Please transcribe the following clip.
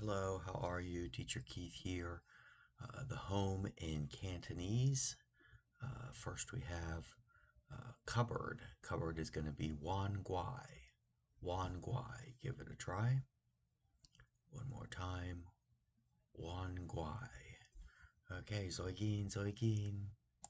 Hello, how are you? Teacher Keith here. Uh, the home in Cantonese. Uh, first we have uh, cupboard. Cupboard is going to be wan guai. Wan guai. Give it a try. One more time. Wan guai. Okay, zoigin, zoigin.